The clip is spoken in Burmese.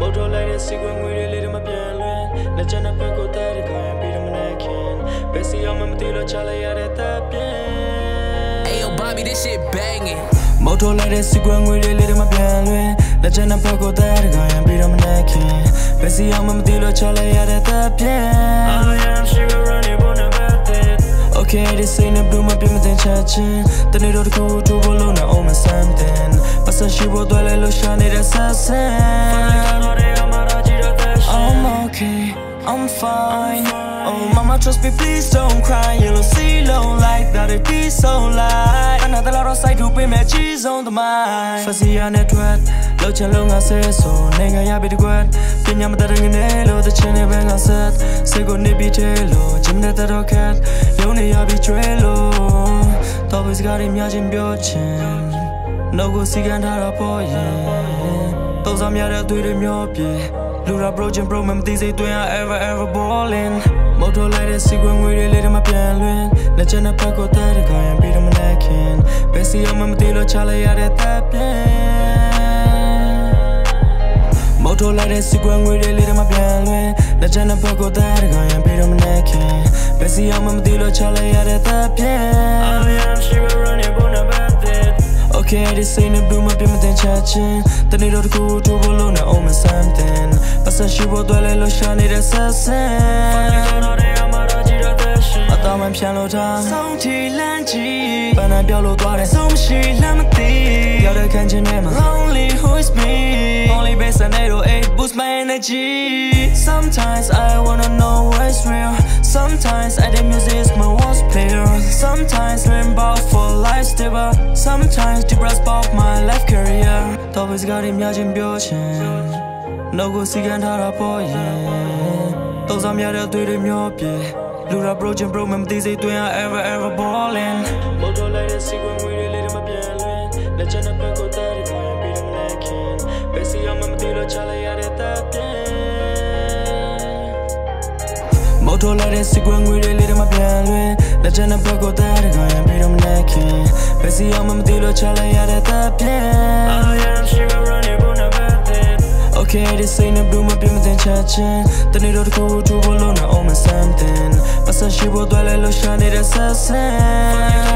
မို့တော်လိုက်တဲ့စီကွယ်ငွေတွေလေးတွေမပြန်လွင်လက်ချက်နဲ့ဖက်ကိုတဲ့တဲ့ခိုင်ပြီးတော့မနေခင်ဘယ်စီအောင်မမသိလို့ချလိုက်ရတဲ့တပ်ပြင်း Ayo Bobby this shit banging မို့တော်လိုက်တဲ့စီကွယ်ငွေတွေလေးတွေမပြန်လွင်လက်ချက်နဲ့ဖက်ကိုတဲ့တဲ့ခိုင်ပြီးတော့မနေခင်ဘယ်စီအောင်မမသိလို့ချလိုက်ရတဲ့တပ်ပြင်း I am sugar running on a birthday Okay, this ain't a blue, my people then chatting. The need to go to Bologna, oh my something. But so she will do a little shiny assassin. Oh, mama, trust me, please don't cry. You'll see low like that, it be so light. Another lot of side to pay me cheese on the mind. Fuzzy on it, what? လောက်ချင်လုံးငါဆဲဆိုနိုင်ငံရပြီတကွက်ပညာမတရငနေလို့တချင်နေပဲငါဆက်စိတ်ကိုနေပြီးသေးလို့ဂျင်းနေတဲ့တော့ခက်ရုံနေရပြီးကျွဲ လို့တော့ဘစကားတွေများချင်းပြောချင်နှုတ်ကိုစီကန်းထားတာပေါ်ရင်သုံးစားများတဲ့သွေးတွေမျောပြေလူရာ broken bro မမသိစိတ်တွင် ever ever balling မော်တော်လိုက်တဲ့ secret ငွေတွေလေးတွေမပြန်လွင်လက်ချက်နဲ့ဖက်ကိုတဲ့တခါရင်ပြီးတော့မနေခင်ဘယ်စီအောင်မမသိလို့ချလိုက်ရတဲ့တပ်ပြင်းမော်တော်လိုက်တဲ့ secret ငွေတွေလေးတွေမပြန်လွင်လက်ချက်နဲ့ဖက်ကိုတဲ့တခါရင်ပြီးတော့မနေခင်ဘယ်စီအောင်မမသိလို့ချလိုက်ရတဲ့တပ်ပြင်း I am sugar running on a birthday Okay, this ain't a blue, my people then chatting. The need to go to Bologna, oh my something. But so she will do a little shiny assassin. အတော်မှပြန်လို့ထားဆုံးချီလန်းချီပန်းနဲ့ပြောလို့သွားတယ်ဆုံးရှိလမ်းမသိရောက်တဲ့ခံချင်းထဲမှာ Lonely who is me Only base and it eight boost my energy Sometimes I wanna know what's real Sometimes I think music is my worst player Sometimes learn about for life stable Sometimes deep breaths about my life career တော့ဘယ်စကားတွေများချင်းပြောချင် နှုတ်ကိုစီကန်းထားတာပေါ်ရင်သုံးစားများတဲ့သွေးတွေမျောပြေလူရာ broken bro မမသိစိတ်တွင် ever ever balling မို့တော်လိုက်တဲ့ secret ငွေတွေလေးတွေမပြန်လွင်လက်ချက်နဲ့ဖက်ကိုတဲ့တွေခိုင်ပြီးတော့မနေခင်ဘယ်စီအောင်မမသိလို့ချလိုက်ရတဲ့တပ်ပြင်းမို့တော်လိုက်တဲ့ secret ငွေတွေလေးတွေမပြန်လွင်လက်ချက်နဲ့ဖက်ကိုတဲ့တွေခိုင်ပြီးတော့မနေခင်ဘယ်စီအောင်မမသိလို့ချလိုက်ရတဲ့တပ်ပြင်း I am sugar running on a birthday Okay, this ain't a blue, my people then chatting. The need to go to Bologna, oh my something. But so she will do a little shiny assassin.